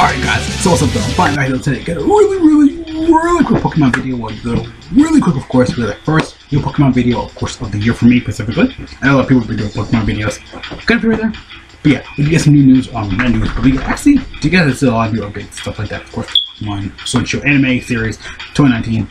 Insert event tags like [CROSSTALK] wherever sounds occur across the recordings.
Alright guys, so what's up though? Fine back here today. Get a really, really, really quick Pokemon video. Well, the really quick, of course, for the first new Pokemon video, of course, of the year for me specifically. Know a lot of people have been doing Pokemon videos. Gonna be right there. But yeah, we get some new news, um, not news, but we get, actually, guys see a lot of new updates, stuff like that, of course. Pokemon Sword Show Anime Series 2019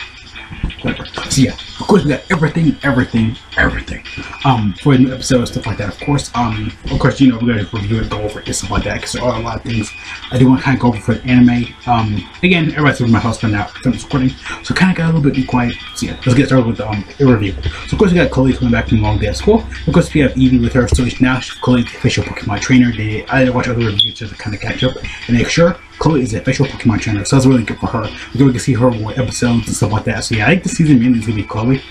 So yeah, of course we got everything, everything, everything. Um, for new episode, stuff like that. Of course, um, of course, you know we're gonna review it, go over it, stuff like that. Because there are a lot of things I do want to kind of go over for the anime. Um, again, everybody's with my house right now, finished recording, so kind of got a little bit quiet. So yeah, let's get started with the um the review. So of course we got Chloe coming back from long day at school. Of course we have Eevee with her, so now she's Chloe's official Pokemon trainer. They I watch other reviews to kind of catch up and make sure Chloe is the official Pokemon trainer, so that's really good for her. Going to see her more episodes and stuff like that. So yeah, I think the season mainly is to be Chloe.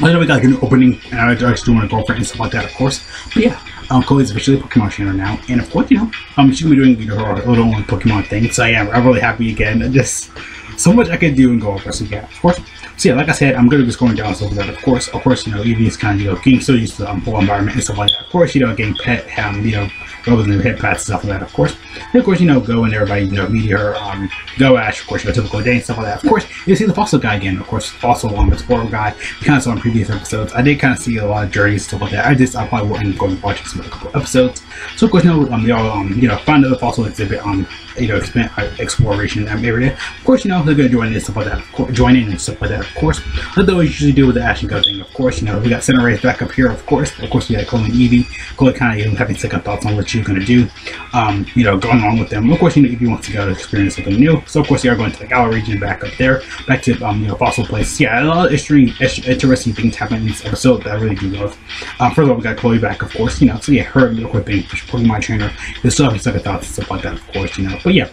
I know we got like a new opening, and I just do want to go and stuff like that, of course. But yeah, um, Chloe's officially a Pokemon trainer now, and of course, you know, um, she's gonna be doing you know, her little own Pokemon thing. So yeah, I'm really happy again. Just so much I could do and go over. So yeah, of course. So yeah, like I said, I'm gonna be going down like that. Of course, of course, you know, Eevee is kind of you know getting so used to the um, whole environment and stuff like that. Of course, you know, getting pet, um, you know, over the head pats and stuff like that. Of course, and of course, you know, Go and everybody, you know, meet her, um, Go Ash, of course, you know, typical day and stuff like that. Of course, you see the fossil guy again. Of course, fossil um, explorer guy. You kind of saw in previous episodes. I did kind of see a lot of journeys stuff like that. I just I probably wouldn't go and watch some of a couple episodes. So of course, you know, um, they all um, you know, find the fossil exhibit um, you know, expand uh, exploration um, area. Of course, you know, they're gonna join in and stuff like that. Join in and stuff like that. Of course, like they always usually do with the Ash and Go thing. Of course, you know, we got Cinderace back up here. Of course, of course, we got Chloe and Eevee. Chloe kind of having second thoughts on what she's gonna do. Um, you know, going on with them. Of course, you know, Eevee wants to go to experience something new. So of course, you are going to the Galar region back up there, back to um, you know, fossil place. Yeah, a lot of interesting, interesting things happen in this episode that I really do love. Um, first of all, we got Chloe back, of course. You know, so yeah, her equipping Pokemon trainer. Still having second thoughts stuff like that, of course. You know, but yeah.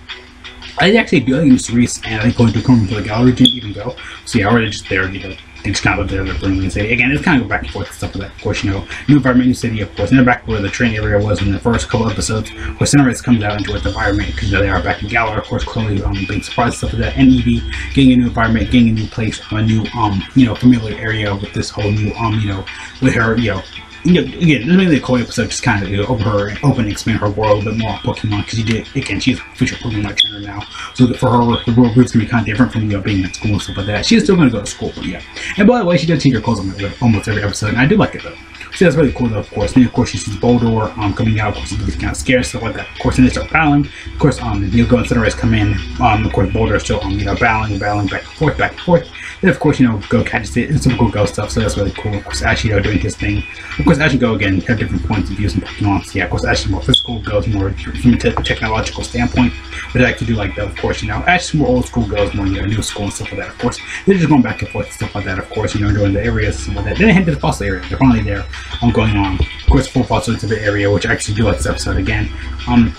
I actually do like. Reese and I think going to come to the gallery didn't even go. So yeah, already just there, you know, things kind of there, the Berlin City. Again, it's kind of go back and forth and stuff like that. Of course, you know, new environment, new city, of course. And they're back where the train area was in the first couple episodes. Where Cinderace comes out enjoys the environment because they are back in Galar. Of course, Chloe um, being surprised stuff like that. And Eevee getting a new environment, getting a new place, a new, um, you know, familiar area with this whole new, um, you know, with her, you know, know, again, maybe the Koi episode just kind of you know, over her open and expand her world a bit more on Pokemon because you did again she's a future Pokemon trainer now, so for her the world group's gonna be kind of different from you know being at school and stuff like that. She's still gonna go to school, but yeah. And by the way, she does change her clothes almost every episode, and I do like it though. So that's really cool though, of course. And then of course she sees Boldore um, coming out, of course she's kind of scared, stuff like that. Of course, then they start battling. Of course, um, Go and Cinderace come in. Um, of course, Boldore is still um, you know, battling, battling back and forth, back and forth. Then of course, you know, Go catches it. It's typical Go stuff, so that's really cool. Of course, Ash, you know, doing his thing. Of course, Ash Go again have different points of view and Pokemon. So yeah, of course, Ash is more physical, Go's more from a technological standpoint. But I like to do like that, of course, you know. Ash more old school, Go's more, you know, new school and stuff like that, of course. They're just going back and forth and stuff like that, of course, you know, doing the areas and stuff like that. Then they head to the fossil area. They're finally there. I'm going on. Of course, full fossil into the area, which I actually do like this episode again. Um,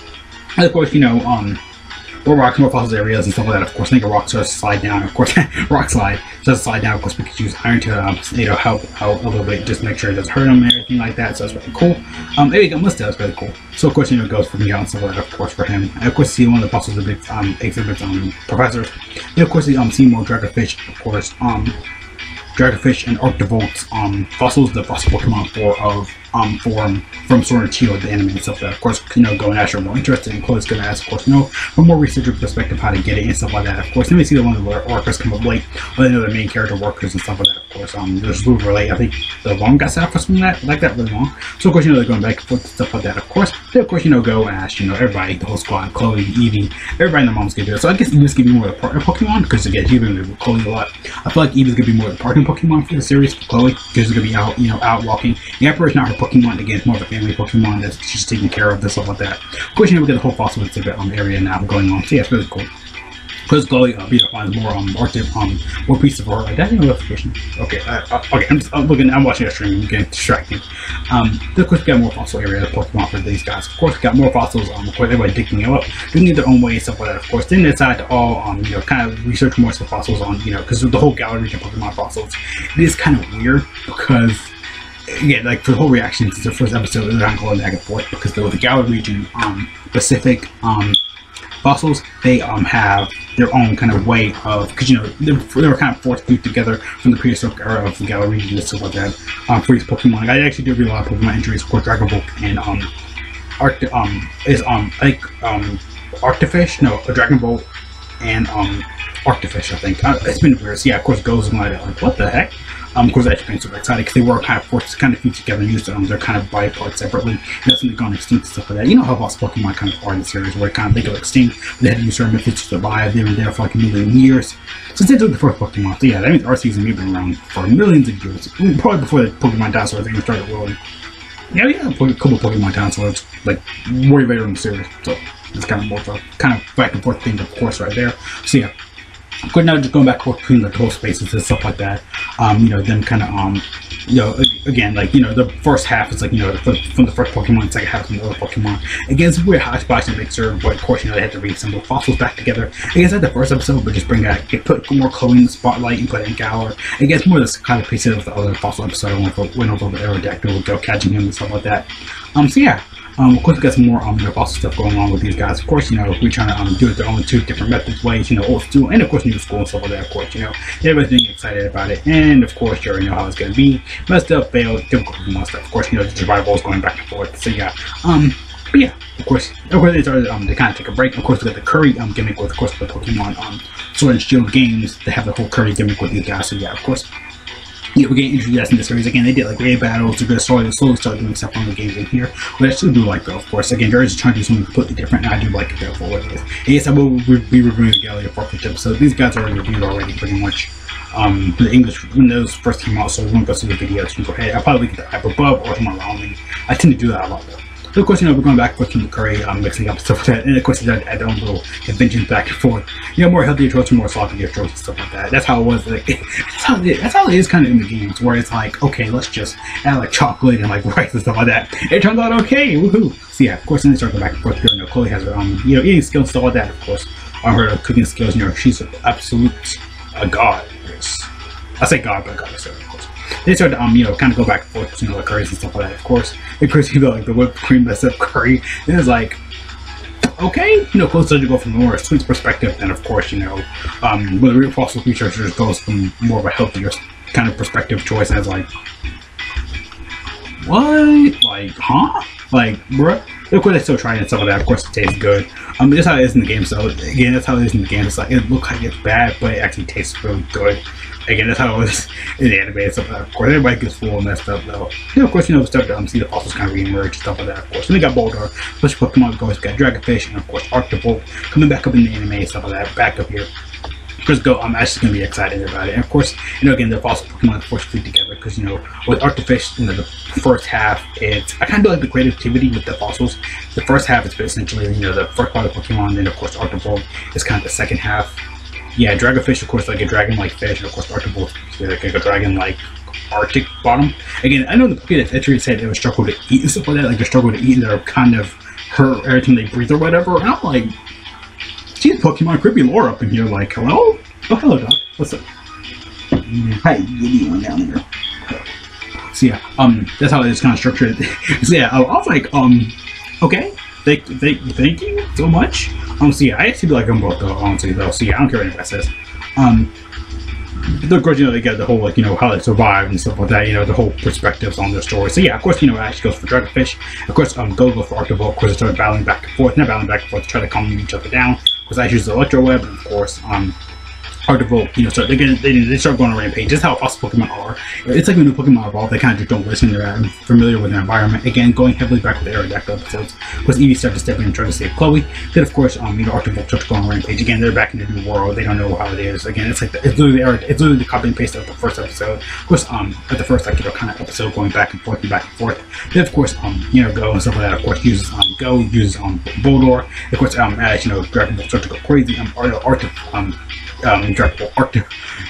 and of course, you know, um, more rocks, more fossil areas, and stuff like that. Of course, make a rock starts to slide down. Of course, [LAUGHS] rock slide starts slide down. Of course, we could use iron to, um, you know, help out a little bit, just make sure it doesn't hurt them and everything like that. So that's really cool. Um, there you go, Musta, that's really cool. So of course, you know, it goes from here and stuff like that. Of course, for him, and of course, see one of the fossils, the big um, exhibits, um, professors. And of course, the um, see more dragonfish. Of course, um, dragonfish and Arctovolts um, fossils, the fossil Pokemon for of um, form from Sword and Shield, the anime and stuff that, of course, you know, Go and Ash are more interested in. Chloe's gonna ask, of course, you know, from more researcher perspective, how to get it and stuff like that. Of course, then we see the one where the workers come up late, or the other main character workers and stuff like that. Of course, um, there's super late. I think the long got set up for something that like that really long. So of course, you know, they're going back and forth and stuff like that. Of course, then of course, you know, Go and Ash, you know, everybody, the whole squad, Chloe, Eevee, everybody and their mom's gonna do it. So I guess Eevee's gonna be more of a partner Pokemon because again, she's been with Chloe a lot. I feel like Eevee's gonna be more of a partner Pokemon for the series for Chloe because she's gonna be out, you know, out walking. The Emperor's not her Pokemon again. More of a family Pokemon that she's taking care of, this stuff like that. Of course, you know, we get the whole fossil exhibit um, area now going on. So yeah, it's really cool. Because Chloe uh, Peter finds more um Arctic um more pieces for her. Like, that notification. Okay, uh, uh, okay. I'm just I'm looking. I'm watching a stream. I'm getting distracted. Um, then of course we got more fossil area Pokemon for these guys. Of course we got more fossils. Um, of course everybody digging it up, doing it their own way stuff like that. Of course, then they decide to all um you know kind of research more some fossils on you know because the whole gallery of Pokemon fossils. It is kind of weird because yeah, like for the whole reaction to the first episode, they're not going back and forth because the, Galar region, um, Pacific, um, fossils, they um have their own kind of way of because you know they, they were kind of forced together from the prehistoric era of the Galar region and stuff like that. Um, for these Pokemon, I actually do read a lot of Pokemon entries, of course, Dragon Ball and um, Arc um is um like um Arctifish, no, a Dragon Ball and um, Arctifish, I think. Uh, it's been weird. So yeah, of course, Go's and like, like what the heck? Um, of course, that's been super excited because they were kind of forced to kind of feed together and use them. They're kind of by apart separately. And that's when they've gone extinct and stuff like that. You know how lost Pokemon kind of are in the series where kind of they go extinct. They had to use certain methods to survive. They were there for like a million years. Since they took the first Pokemon. So yeah, that means our season we've been around for millions of years. Probably before the Pokemon dinosaurs even started rolling. Yeah, yeah, a couple of Pokemon dinosaurs, like way later in the series. So it's kind of more of a kind of back and forth thing, of course, right there. So yeah, good now just going back between the total spaces and stuff like that um you know them kind of um you know again like you know the first half is like you know from, from the first pokemon second half from the other pokemon. Again it's a weird hodgepodge and mixer but of course you know they had to reassemble fossils back together. I guess at the first episode but just bring get put more Chloe in the spotlight and put in Galar. I guess more of this kind of piece of the other fossil episode when went over the aerodactyl go catching him and stuff like that. Um so yeah um, of course, we got some more um, you know, awesome stuff going on with these guys. Of course, you know, we're trying to um, do it their own two different methods, ways, you know, old school, and of course, new school and stuff like that. Of course, you know, everything excited about it, and of course, you already know how it's gonna be. Messed up, failed, difficult Pokemon stuff. Of course, you know, the survival is going back and forth. So yeah, um, but yeah, of course, of course, they started um, to kind of take a break. Of course, we got the Curry um gimmick with, of course, the Pokemon um Sword and Shield games. They have the whole Curry gimmick with these guys. So yeah, of course yeah, we're getting introduced in the series again. They did like raid battles, they're gonna slowly, slowly start doing stuff on the games in here. But I still do like though, of course. Again, they're just trying to do something completely different, and I do like it there for what it is. And yes, I will be reviewing the Gallery of Farfetch episode. These guys are reviewed already, pretty much. Um, the English when those first came out, so we won't go through the videos. Can go ahead. I'll probably get the app above or around me. I tend to do that a lot though. So of course, you know, we're going back with Kim Curry, um, mixing up stuff like that, and of course, I had own little inventions back and forth. You know, more healthier choices, more choices, and stuff like that. That's how it was. Like, [LAUGHS] that's how it, that's how it is kind of in the games, where it's like, okay, let's just add like chocolate and like [LAUGHS] rice and stuff like that. It turns out okay, woohoo! So yeah, of course, then they start going back and forth. You know, Chloe has her, um, you know, eating skills, stuff like that. Of course, on her cooking skills, you know, she's an absolute a god. I say god, but goddess they started um you know kind of go back and forth between the curries and stuff like that. Of course, the curries you know like the whipped cream messed up curry. And it's like okay, you know, closer to go from more sweet perspective, and of course, you know, um, with the real fossil just goes from more of a healthier kind of perspective choice as like, what? Like, huh? Like, bruh? Of course, they still trying stuff like that. Of course, it tastes good. Um, that's how it is in the game. So again, that's how it is in the game. It's like it looks like it's bad, but it actually tastes really good. Again, that's how it was in the anime stuff. Of course, everybody gets full and messed up though. And of course, you know, stuff to um, see the fossils kind of reemerge stuff like that. Of course, and they got Boldore, special Pokemon, course, got Dragonfish, and of course, Arctobolt coming back up in the anime stuff like that. Back up here. Chris Go, I'm actually going to be excited about it. And of course, you know, again, the fossil Pokemon, of course, feed together because, you know, with Arctofish, you know, the first half, it's, I kind of like the creativity with the fossils. The first half is essentially, you know, the first part of Pokemon, then, of course, Arctobolt is kind of the second half yeah, Dragonfish, of course, like a dragon-like fish, and of course, Arctobolt, like a dragon-like Arctic bottom. Again, I know the Pokédex entry said it was struggle to eat and stuff like that, like they struggle to eat, and they're kind of hurt every time they breathe or whatever. And I'm like, geez, Pokemon, creepy lore up in here. Like, hello? Oh, hello, Doc. What's up? Hi, you doing down there? So yeah, um, that's how it is kind of structured. [LAUGHS] so yeah, I was like, um, okay, thank, thank, thank you so much. Um, so yeah, I actually like them both though, honestly though. So yeah, I don't care what anybody says. Um, of course, you know, they get the whole, like, you know, how they survive and stuff like that, you know, the whole perspectives on their story. So, yeah, of course, you know, Ash goes for Dragonfish. Of course, um, Go goes for Arctobolt. Of course, they start battling back and forth, not battling back and forth to try to calm each other down. Because Ash uses Electro Web, of course, um, hard to vote. You know, so they get they, they start going on rampage. Just how fast Pokemon are. It's like when new Pokemon evolve, they kind of just don't listen. They're uh, familiar with their environment. Again, going heavily back with the Aerodactyl episodes. Because Eevee started to step in and try to save Chloe. Then, of course, um, you know, Arctobolt starts going on rampage. Again, they're back in the new world. They don't know how it is. Again, it's like the, it's literally the, it's literally the copy and paste of the first episode. Of course, um, at the first like you know kind of episode going back and forth and back and forth. Then, of course, um, you know, Go and stuff like that. Of course, uses um Go uses um Boldore. Of course, um, as you know, Dragon Ball starts to go crazy. Um, Arctic um um, Draco, Arctic,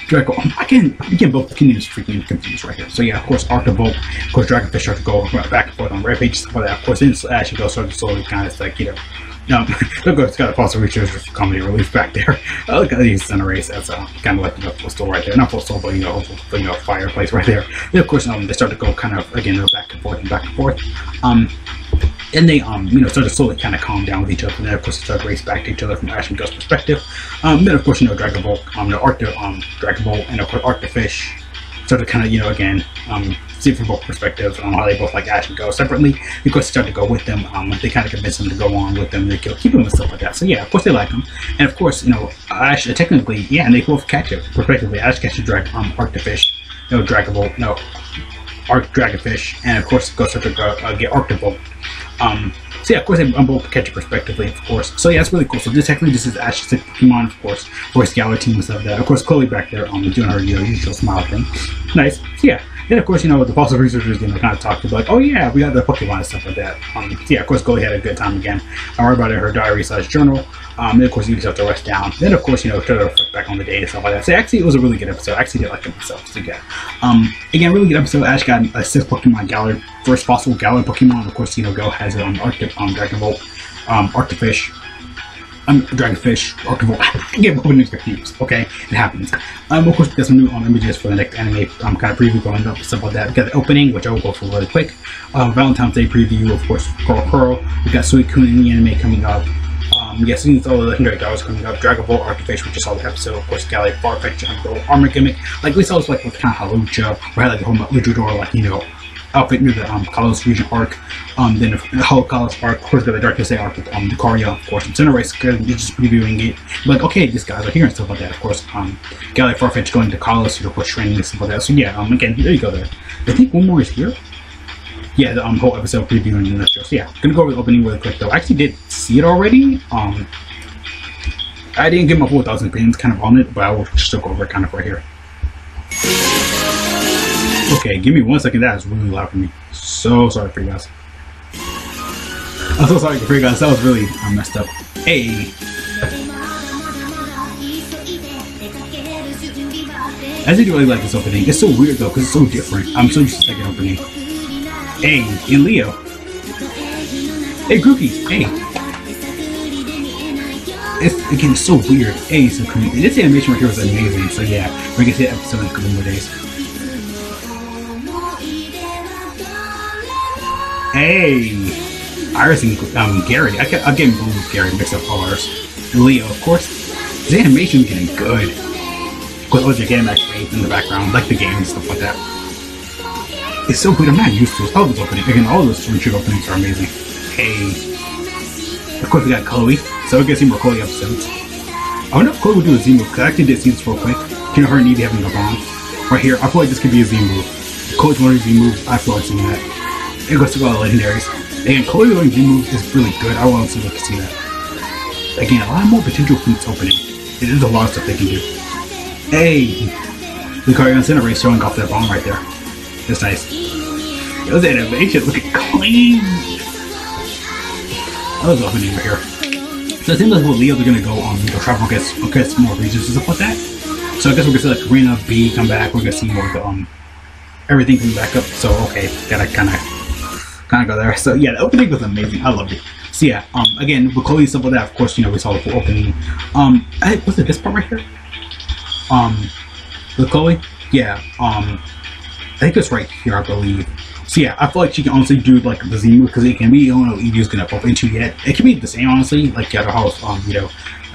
Draco. I can, I can both use freaking confused right here. So yeah, of course, Arctobolt, of course, Dragonfish start to go back and forth on Rampage, stuff like that. Of course, then Ash goes sort of slowly kind of like, you know, no, [LAUGHS] look, it's got a fossil research for comedy relief back there. I [LAUGHS] look at these Cinderace. That's uh, kind of like you know, full right there. Not full but you know, you know, fireplace right there. Then of course, um, they start to go kind of again, back and forth and back and forth. Um, and they um you know start to slowly kind of calm down with each other and then of course they start to race back to each other from Ash and Ghost perspective um then of course you know Dragon Ball um the Arc um Dragon Ball and of course Arctofish start to kind of, you know, again, um, see from both perspectives on how they both like Ash and go separately. Of course, they start to go with them. Um, they kind of convince them to go on with them. They keep them and stuff like that. So yeah, of course they like them. And of course, you know, Ash uh, technically, yeah, and they both catch it. Respectively, Ash catches drag um Arctofish, no Dragavolt, no Arc Dragonfish, and of course goes to uh, get Arctovolt. Um, so yeah, of course, they um, both respectively, of course. So yeah, it's really cool. So this technically this is Ash's Pokemon, of course, voice Galar team stuff. That of course Chloe back there um doing her you know, usual smile thing. Nice. So yeah, and of course, you know, the fossil researchers, you know, kind of talked like, oh yeah, we got the Pokemon and stuff like that. Um, yeah, of course, Chloe had a good time again. I read about it in her diary slash journal. Um, of course, you just have to rest down. Then, of course, you know, try to reflect back on the day and stuff like that. So actually, it was a really good episode. I actually did like it myself. So yeah. Um, again, really good episode. Ash got a sixth Pokemon Galar, first fossil Galar Pokemon. Of course, you know, Go has it on Arctic, um, Dragonvolt, um, Arctofish, I'm Dragonfish, Archival. [LAUGHS] I openings confused. Okay, it happens. Um, of course, we got some new um, images for the next anime um, kind of preview going up, stuff like that. We got the opening, which I will go for really quick. Um, Valentine's Day preview, of course, Pearl Pearl. We got Suicune in the anime coming up. Um, we got Seasons all the Legendary Dogs coming up. Dragon Ball Arctofish, which is all the episode. Of course, Galley, Farfetch, Ball Armor Gimmick. Like, we saw this like with kind of Hawlucha, where I had like a whole Luchador, like, you know, outfit near the um, Kalos region arc. Um, then the whole Kalos arc, of course, the Darkness Day arc with um, Lucario, of course, and Cinderace, you're just previewing it. Like, okay, these guys are here and stuff like that, of course. Um, Galley Farfetch going to Kalos, you know, for training and stuff like that. So, yeah, um, again, there you go there. I think one more is here. Yeah, the um, whole episode previewing the show. So, yeah, gonna go over the opening really quick, though. I actually did see it already. Um, I didn't get my full thousand opinions kind of on it, but I will just go over it kind of right here. Okay, give me one second. That is really loud for me. So sorry for you guys. I'm so sorry for you guys. That was really uh, messed up. Hey. I did really like this opening. It's so weird though, because it's so different. I'm so used to second opening. Hey, in Leo. Hey, Grookey. Hey. It's again so weird. Hey, so creepy. This animation right here was amazing. So yeah, we're gonna see episode in a couple more days. Hey! Iris and um, Gary. I get, I'm getting blue with Gary, mixed up ours. And Leo, of course. His animation's getting good. With OJ getting that in the background, like the game and stuff like that. It's so good, I'm not used to it. All those openings, again, all those friendship openings are amazing. Hey. Of course, we got Chloe, so we get some more Chloe episodes. I wonder if Chloe would do a Z move, because I actually did see this real quick. You know, her and Eevee having a bond. Right here, I feel like this could be a Z move. Chloe's one of Z moves, I feel like seeing that. It goes to all the legendaries. And Chloe G move is really good. I want to see can see that. Again, a lot more potential from this opening. It is a lot of stuff they can do. Hey! Lucario Incinerate showing off that bomb right there. That's nice. Those animation looking clean! That was opening right here. So I think that's what Leo they're gonna go on. Go travel gets gets more regions and stuff like that. So I guess we're gonna see like Karina B come back. We're gonna see more of the um everything coming back up. So okay, gotta kinda kind of go there. So yeah, the opening was amazing. I loved it. So yeah, um, again with stuff like that. Of course, you know we saw the full opening. Um, I, was it this part right here? Um, with yeah. Um, I think it's right here, I believe. So yeah, I feel like she can honestly do like the Z because it can be you don't know Eevee's gonna pop into yet. It can be the same honestly, like the other house, um, you know,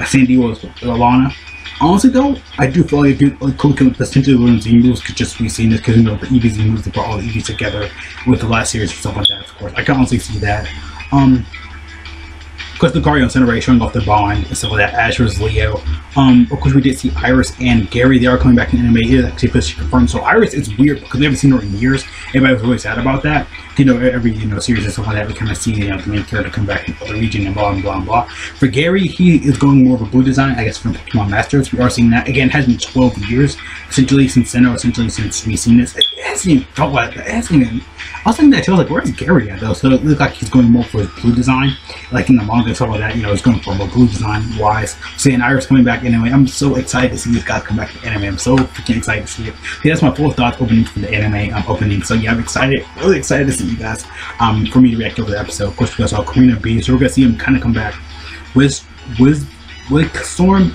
Sandy was Alana. Honestly though, I do feel like, it, like Cole potentially learn Z moves could just be seen this because you know the Eevee Z moves they brought all the Eevees together with the last series and stuff like that. Of course, I can honestly see that. Um, because Lucario and Cinderace showing off their bond and stuff like that. Versus Leo. Um, of course, we did see Iris and Gary. They are coming back in anime. It actually officially confirmed. So Iris, it's weird because we haven't seen her in years. Everybody was really sad about that. You know, every you know series and stuff like that, we kind of see you know the main character come back in the region and blah and blah and blah. For Gary, he is going more of a blue design, I guess, from Pokemon Masters. We are seeing that again. It has been 12 years essentially since Sinnoh, essentially since we've seen this. It hasn't even felt like it hasn't even I was thinking that too. I was like, where's Gary at though? So it looks like he's going more for his blue design. Like in the manga and stuff like that, you know, it's going for more blue design wise. Seeing Iris coming back anyway, I'm so excited to see this guy come back to anime. I'm so freaking excited to see it. See, that's my full thoughts opening for the anime um, opening. So yeah, I'm excited, really excited to see you guys. Um, for me to react over the episode. Of course, we saw Karina B, so we're gonna see him kind of come back. With with Wikstrom,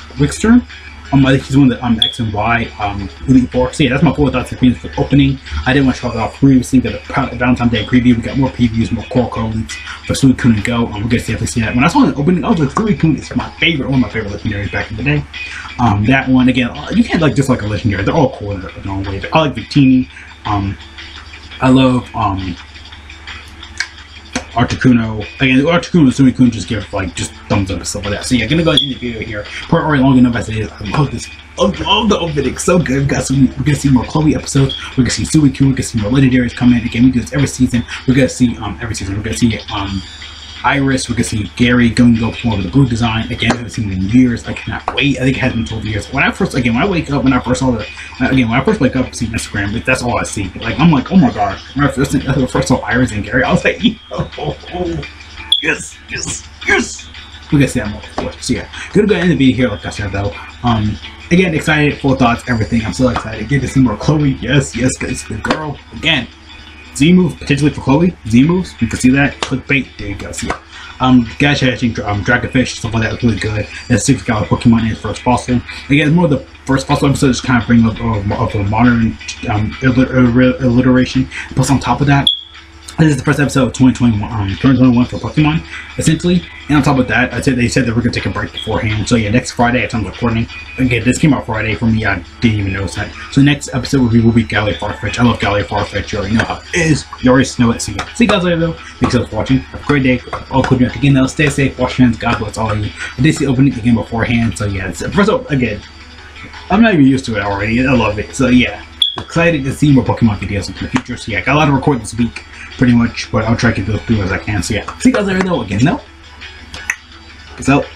Wick Storm, Um, I think he's one the um X and Y um Elite Four. So yeah, that's my full thoughts and opinions for opening. I didn't want to it off previously. We the Valentine's Day preview. We got more previews, more core codes for Suicune and Go. Um, we're gonna definitely see that. When I saw the opening, I was like, Suicune is my favorite, one of my favorite legendaries back in the day. Um, that one again, uh, you can't like just like a legendary. They're all cool in their own way. I like Victini. Um, I love um Articuno. Again, Articuno and Suicune just give like just thumbs up and stuff like that. So yeah, gonna go into the video here. Probably long enough as it is. I love this. I love the opening. So good. We got some. We're gonna see more Chloe episodes. We're gonna see Suicune. We're gonna see more legendaries come in. Again, we do this every season. We're gonna see um every season. We're gonna see um Iris. We're gonna see Gary going to go for the blue design again. I haven't seen it in years. I cannot wait. I think it has been 12 years. When I first again, when I wake up, when I first saw the again, when I first wake up, see Instagram, that's all I see. Like I'm like, oh my god. When I first, I first saw Iris and Gary, I was like, [LAUGHS] oh, oh, yes, yes, yes. We're gonna see that more, of course. So yeah, gonna go end the video here, like I said though. Um, again, excited, full thoughts, everything. I'm so excited. Get to see more Chloe. Yes, yes, guys, the girl again. Z moves potentially for Chloe. Z moves. You can see that. Clickbait. There you go. See ya. Um, Gash hatching, um, Dragonfish, stuff like that was really good. That six dollar Pokemon in first fossil. Again, more the first fossil episode is kind of bring up of, of a modern um, alliteration. Plus, on top of that, this is the first episode of 2021, um, 2021 for Pokemon, essentially. And on top of that, I said they said that we're gonna take a break beforehand. So yeah, next Friday at time of recording. Again, this came out Friday for me. I didn't even notice that. So next episode will be will be Galley Farfetch. I love Galley Farfetch. You already know how it is. You already know it. So yeah, see you guys later though. Thanks for watching. Have a great day. All good cool again though. Stay safe. Wash your hands. God bless all of you. I did see opening again beforehand. So yeah, first of all, again, I'm not even used to it already. I love it. So yeah, excited to see more Pokemon videos in the future. So yeah, got a lot to record this week pretty much, but I'll try to through as I can. So yeah, see you guys later though again, no? Peace out.